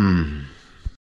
Mm.